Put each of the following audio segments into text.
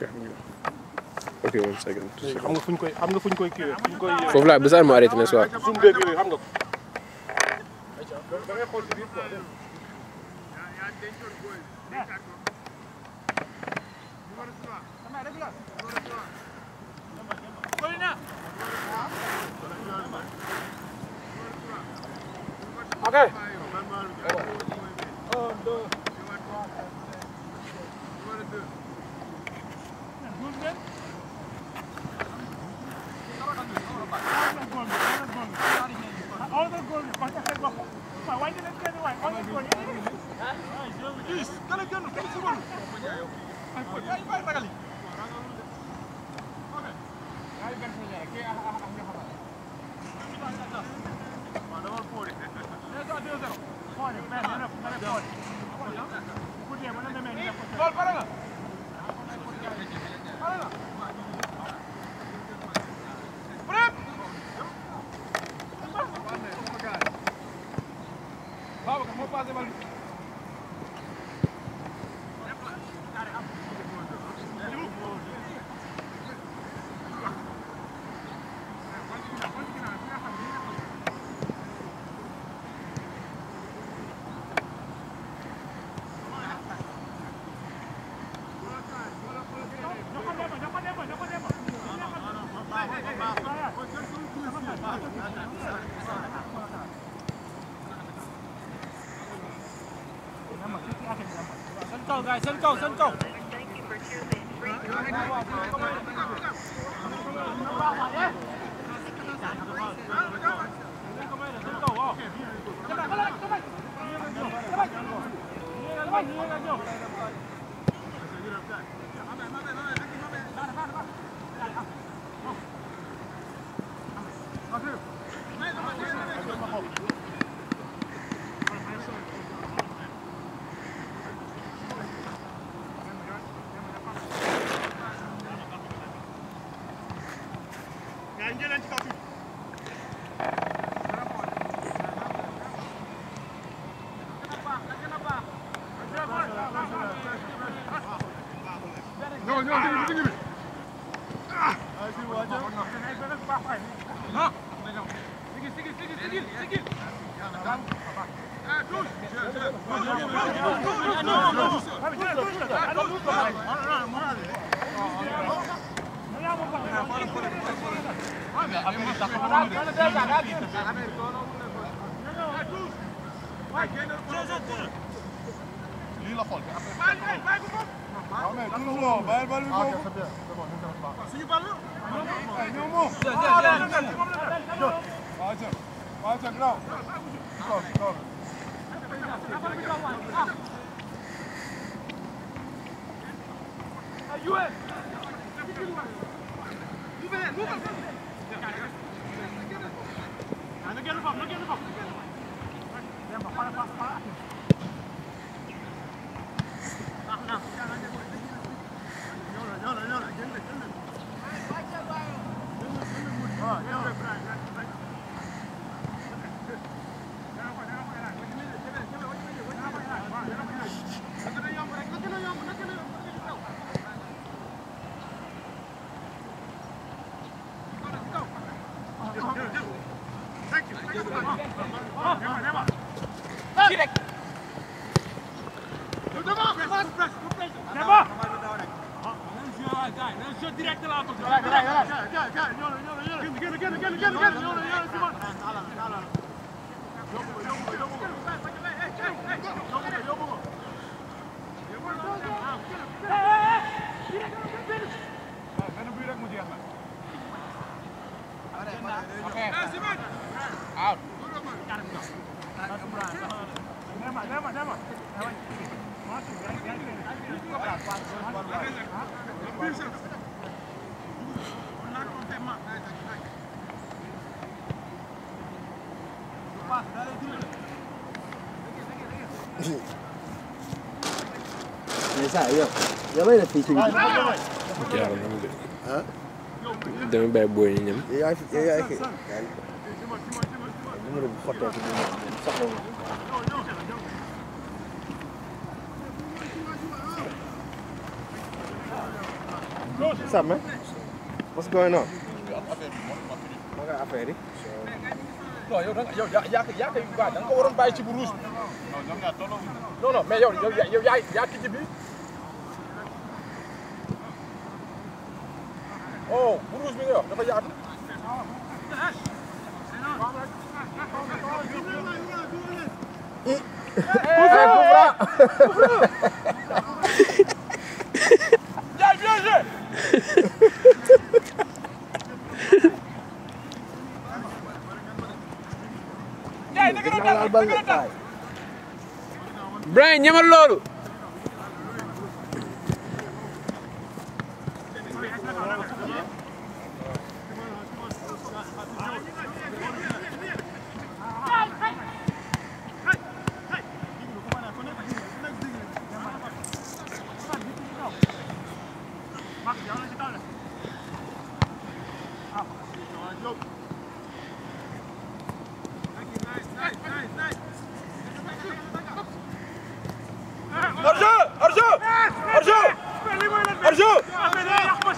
ok ok one second. xam nga fuñ koy xam nga fuñ koy kiiwee fuñ koy. foofu laa bisaar ma arrêté na soir. suñ béy bi xam nga ko. da ngay xool ci biir quoi. Okay. Un, deux. sân cầu guys, sân cầu, sân cầu. Come on, come on, come on. Sigue para Look at the ball, look at the ball. Yeah, but what about... Right, right. Out. Mais saa yow yow lay def fii ci biir. jaaral na mu de dama bàyyi booy ñi ñam yaa fi yow yaa fi numéro bu xottee ci biir soxla wu What's? What's going on? affaire yi. Non yow da nga yow yaa yaa koy baax da nga ko waroon bàyyi ci bu rouge bi. non non mais yow yow yow yaa yaa tijji bi. oh bu rouge bi nga wax dafa yaatu. Ndiaye Brian ñemal loolu.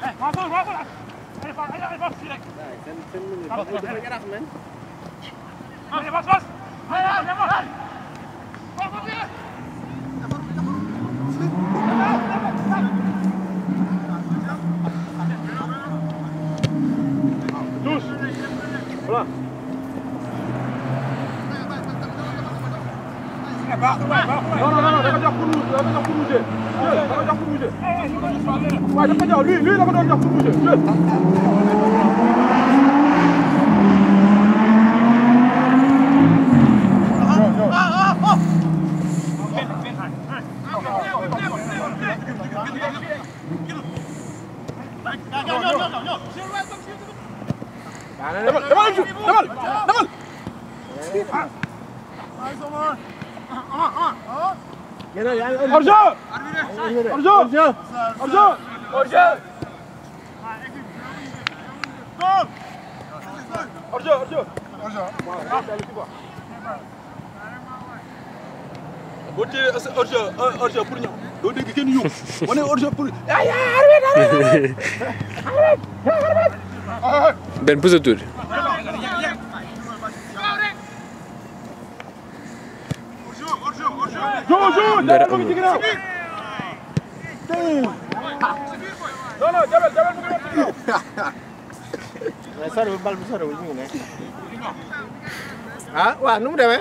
Ben. Ben Ben Ben Ah, coup franc Tous. Level, level, level, level. Level. Level. Level. Arjeu Öyle. Arjeu Arjeu Arjeu Arjeu Arjeu boo téye orge orge pour ñëw. Doo dégg kenn yuux. Ma ne orge pour ay Ben pusa tuuti ngi ne. ah waaw nu mu demee.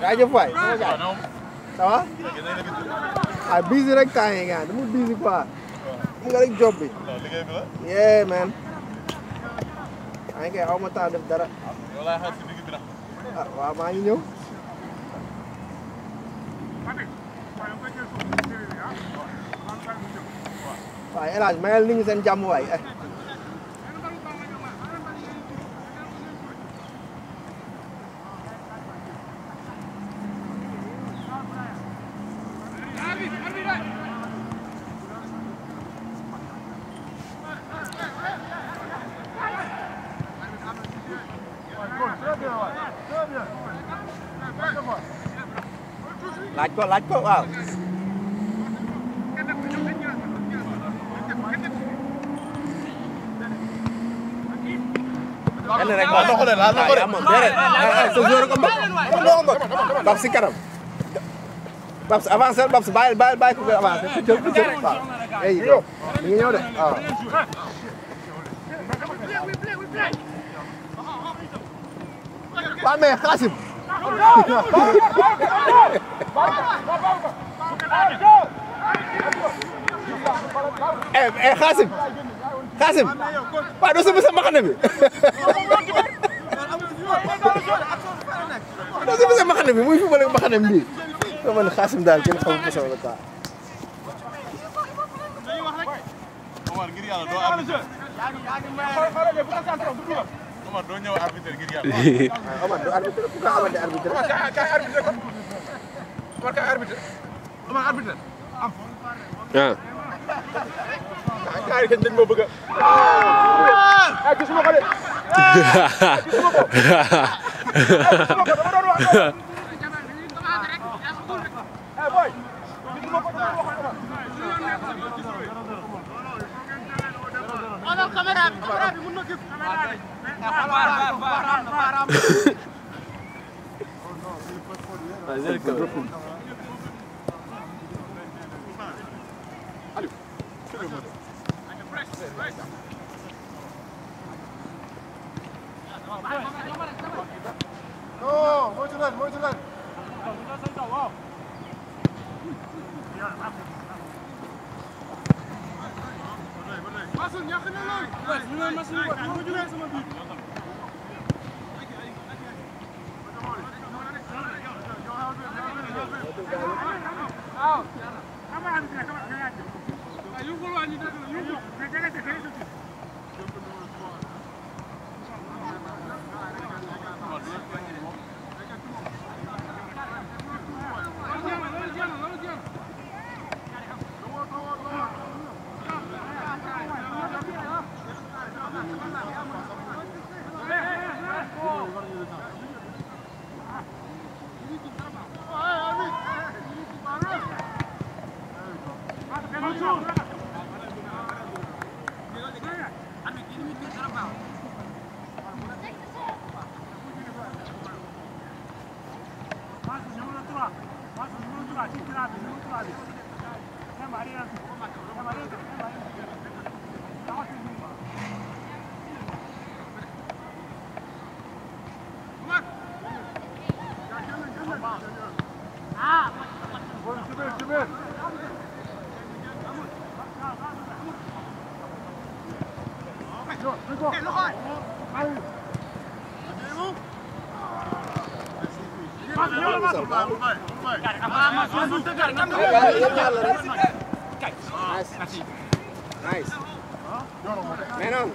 jaajëf waay. ça va. ah busy rek temps yi gars dama busy quoi. mu nga rek job bi. yeah man. maa ngi koy aw ma temps def dara. ah waaw maa ngi ñëw. Phải là mẹ linh sen trăm vậy. Good, good, good, good, good, good, good, good, good, good, good, laaj ko laaj ko waaw. benn rek waaw waaw waaw waaw waaw waaw si kanam. Babs avancé Babs bàyyi bàyyi bàyyi ko nga avancé fu jëm fu jëm waaw. ay yow mi ngi ñëw de waaw. waaw mais Xaasim eh eh Xaasim Xaasim waaw doo sëb sa mbaxane bi. Doo sëb sa mbaxane bi muy fi bële mbaxane bi. Nga man Xaasim daal kenn xamul ko sama quoi Omar ngir yàlla doo arbitre Omar doo ñëw arbitre ngir yàlla Omar du arbitre pourquoi Omar di arbitre kaay kaay arbitre kon Omar kaay arbitre Omar arbitre ah kaay kañ dañ ma bëgg a ah gisuma ko de gisuma ko dama doon wax eh boy gisuma ko dama doon wax Mas ele quebrou fundo. Olha. No, muito leve, muito leve. Masuk, yakın lan. Masuk, masuk. Muito leve, muito leve. Man on.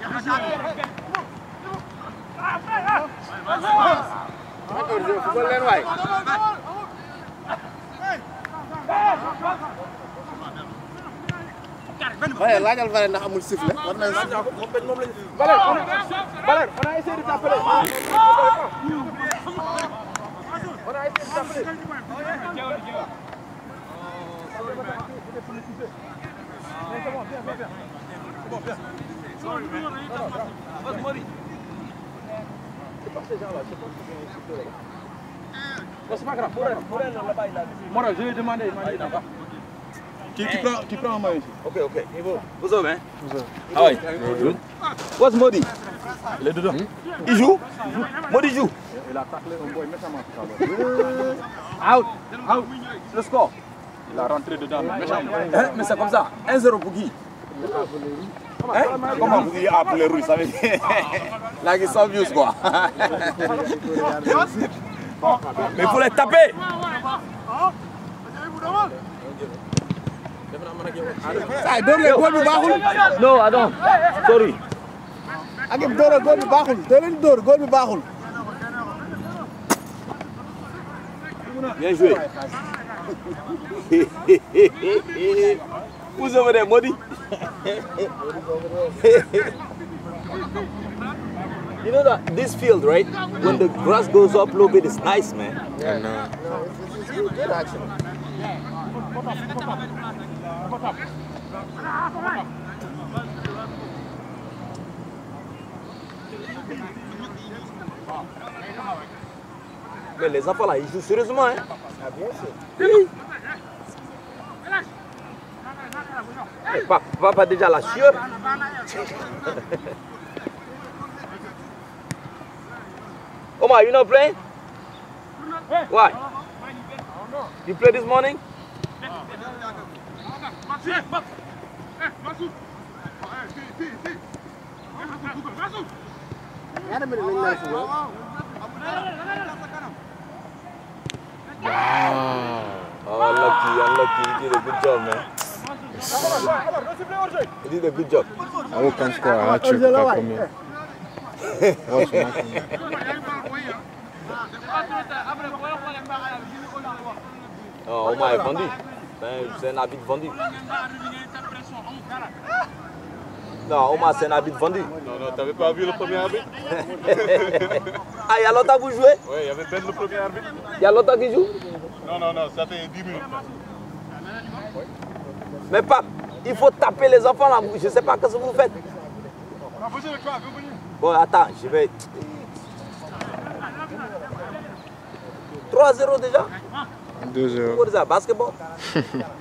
Football lane ভাই waaye laajal Valère ndax amul sifflet war nañ Valère Valère on a essayé de t'appeler on a essayé de t'appeler C'est bon, viens, viens, viens. C'est bon, viens. Vas-y, Marie. Pas grave. Morel, je vais demander. il m'a dit là-bas. Qui, qui prend, qui prend un maillot ici Ok, ok. What's up, man? How are you? What's Modi? Il est dedans. Il joue? Modi joue. Il a taclé un boy méchamment. Out. Out. Le score? Il a rentré dedans, mais méchamment. Hein? Mais c'est comme ça. 1-0 pour qui? Hein? Comment vous dites ah pour ça veut dire Like it's obvious quoi. Mais il faut les taper. leen góol bi baaxul No, I don't. Sorry. ak im door góol bi baaxul doo leen door góol bi baaxul Bien joué. Who's over there, Modi? you know that this field, right? When the grass goes up a little bit, it's nice, man. Yeah, não. know. No, it's, it's, it's good É Beleza, falar isso seriosamente. Tá? Pas, pas, pas déjà la sueur. Omar, you not playing? Why? You play this morning? football. Oh, lucky, unlucky. You did a good job, man. You did a good job. I will come score. I back why? from here. My Oh, vendu. C'est un habit vendu. Non, Omar, c'est un habit vendu. Non, non, t'avais pas vu le premier arbitre Ah, il y a longtemps que vous jouez Oui, il y avait Ben le premier arbitre. Il y a longtemps qu'il joue Non, non, non, ça fait 10 minutes. Mais pas, il faut taper les enfants là. Je ne sais pas ce que vous faites. Bon, attends, je vais. 3-0 déjà? 2 heures. What is that, basketball